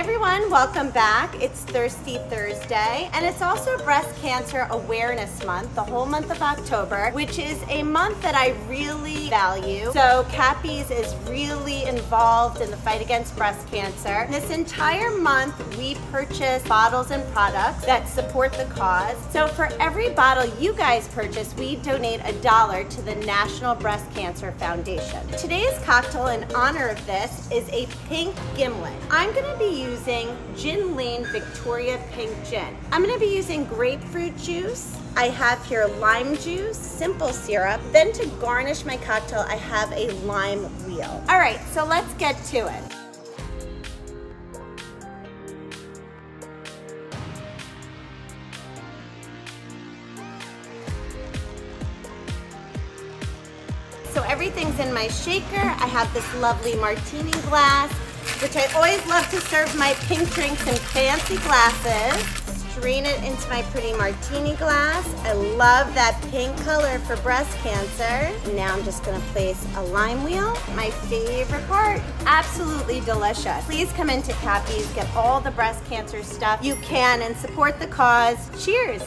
everyone, welcome back. It's Thirsty Thursday, and it's also Breast Cancer Awareness Month, the whole month of October, which is a month that I really value. So Cappy's is really involved in the fight against breast cancer. This entire month, we purchase bottles and products that support the cause. So for every bottle you guys purchase, we donate a dollar to the National Breast Cancer Foundation. Today's cocktail in honor of this is a pink gimlet. I'm gonna be using Using Gin Lane Victoria Pink Gin. I'm gonna be using grapefruit juice. I have here lime juice, simple syrup. Then to garnish my cocktail, I have a lime wheel. All right, so let's get to it. So everything's in my shaker. I have this lovely martini glass which I always love to serve my pink drinks in fancy glasses. Strain it into my pretty martini glass. I love that pink color for breast cancer. Now I'm just gonna place a lime wheel, my favorite part. Absolutely delicious. Please come into Cappy's, get all the breast cancer stuff you can and support the cause. Cheers.